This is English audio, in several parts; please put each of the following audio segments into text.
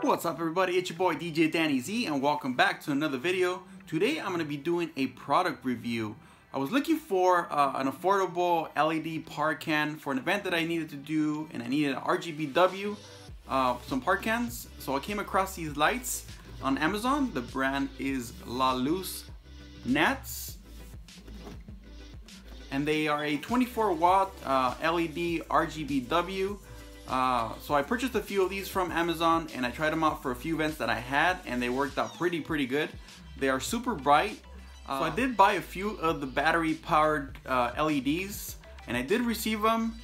What's up everybody, it's your boy DJ Danny Z and welcome back to another video. Today I'm going to be doing a product review. I was looking for uh, an affordable LED par can for an event that I needed to do and I needed an RGBW, uh, some par cans. So I came across these lights on Amazon. The brand is La Luz Nats and they are a 24 watt uh, LED RGBW. Uh, so I purchased a few of these from Amazon and I tried them out for a few events that I had and they worked out pretty, pretty good. They are super bright. Uh, so I did buy a few of the battery powered uh, LEDs and I did receive them.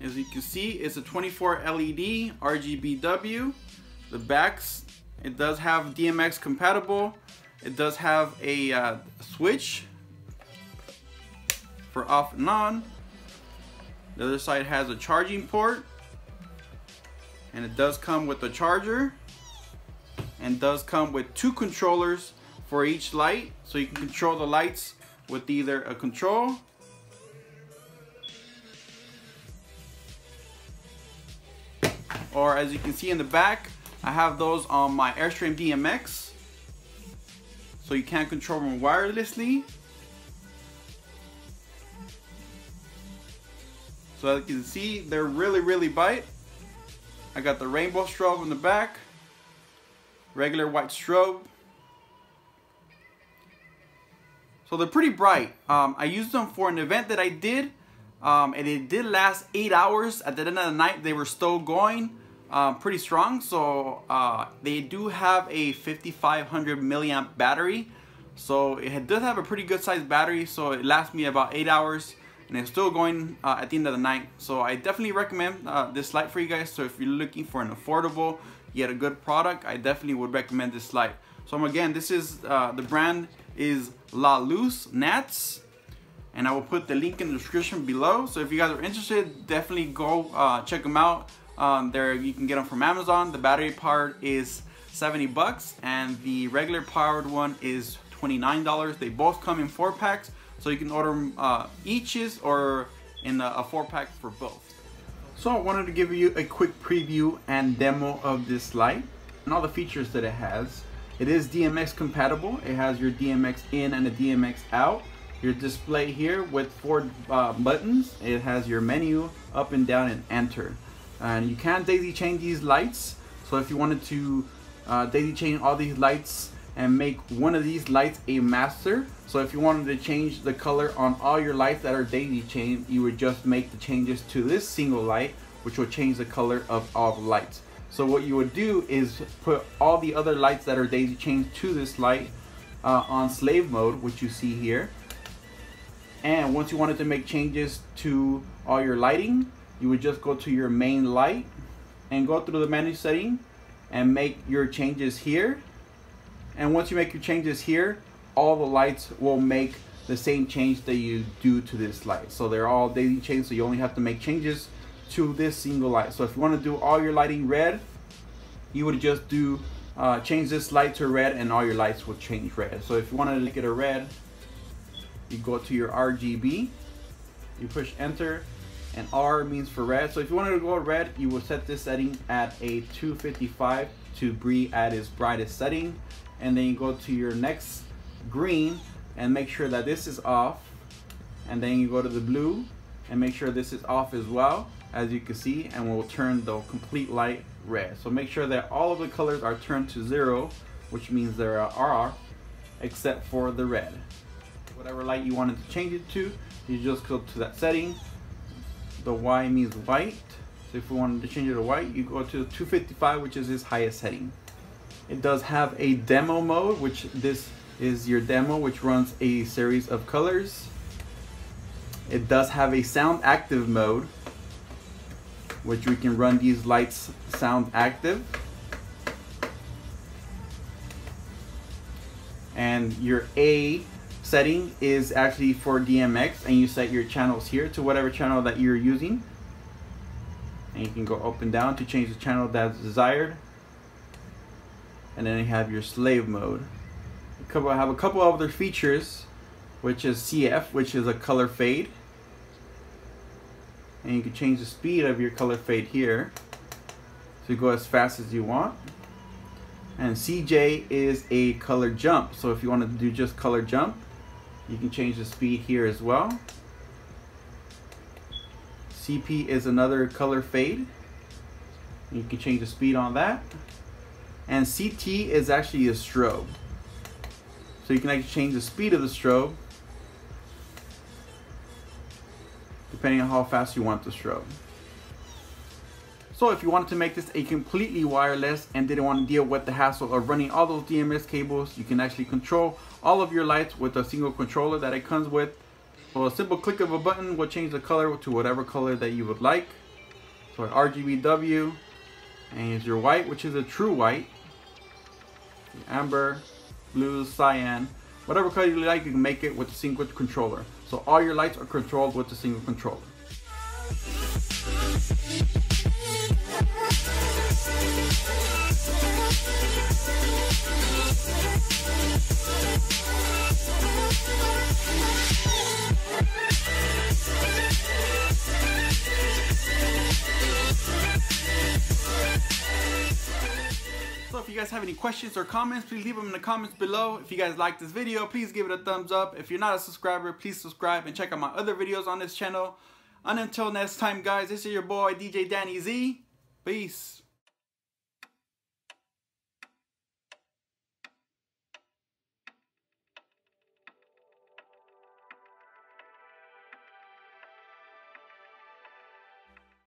As you can see, it's a 24 LED RGBW. The backs, it does have DMX compatible. It does have a uh, switch for off and on. The other side has a charging port. And it does come with a charger. And does come with two controllers for each light. So you can control the lights with either a control. Or as you can see in the back I have those on my Airstream DMX so you can control them wirelessly So as you can see, they're really, really bright. I got the rainbow strobe in the back, regular white strobe. So they're pretty bright. Um, I used them for an event that I did, um, and it did last eight hours. At the end of the night, they were still going uh, pretty strong. So uh, they do have a 5500 milliamp battery. So it does have a pretty good sized battery. So it lasts me about eight hours and it's still going uh, at the end of the night. So I definitely recommend uh, this light for you guys. So if you're looking for an affordable yet a good product, I definitely would recommend this light. So again, this is uh, the brand is LaluceNatz, and I will put the link in the description below. So if you guys are interested, definitely go uh, check them out. Um, there you can get them from Amazon. The battery part is 70 bucks, and the regular powered one is $29. They both come in four packs. So you can order uh, eaches or in a, a four pack for both. So I wanted to give you a quick preview and demo of this light and all the features that it has. It is DMX compatible. It has your DMX in and a DMX out. Your display here with four uh, buttons. It has your menu up and down and enter. And you can daisy chain these lights. So if you wanted to uh, daisy chain all these lights and make one of these lights a master. So if you wanted to change the color on all your lights that are daisy chain, you would just make the changes to this single light, which will change the color of all the lights. So what you would do is put all the other lights that are daisy chained to this light uh, on slave mode, which you see here. And once you wanted to make changes to all your lighting, you would just go to your main light and go through the menu setting and make your changes here and once you make your changes here, all the lights will make the same change that you do to this light. So they're all daisy chained, so you only have to make changes to this single light. So if you want to do all your lighting red, you would just do uh, change this light to red and all your lights will change red. So if you want to make it a red, you go to your RGB, you push enter, and R means for red. So if you wanted to go red, you will set this setting at a 255 to be at its brightest setting and then you go to your next green and make sure that this is off. And then you go to the blue and make sure this is off as well as you can see and we'll turn the complete light red. So make sure that all of the colors are turned to zero which means there are except for the red. Whatever light you wanted to change it to you just go to that setting. The Y means white. So if we wanted to change it to white you go to 255 which is his highest setting it does have a demo mode, which this is your demo, which runs a series of colors. It does have a sound active mode, which we can run these lights sound active. And your A setting is actually for DMX and you set your channels here to whatever channel that you're using. And you can go up and down to change the channel that's desired and then you have your slave mode. A couple, I have a couple other features, which is CF, which is a color fade. And you can change the speed of your color fade here to go as fast as you want. And CJ is a color jump. So if you want to do just color jump, you can change the speed here as well. CP is another color fade. You can change the speed on that. And CT is actually a strobe. So you can actually change the speed of the strobe depending on how fast you want the strobe. So if you wanted to make this a completely wireless and didn't want to deal with the hassle of running all those DMX cables, you can actually control all of your lights with a single controller that it comes with. So a simple click of a button will change the color to whatever color that you would like. So RGBW, and here's your white, which is a true white. Amber, blue, cyan, whatever color you like, you can make it with a single controller. So all your lights are controlled with a single controller. Guys have any questions or comments, please leave them in the comments below. If you guys like this video, please give it a thumbs up. If you're not a subscriber, please subscribe and check out my other videos on this channel. And until next time, guys, this is your boy, DJ Danny Z. Peace.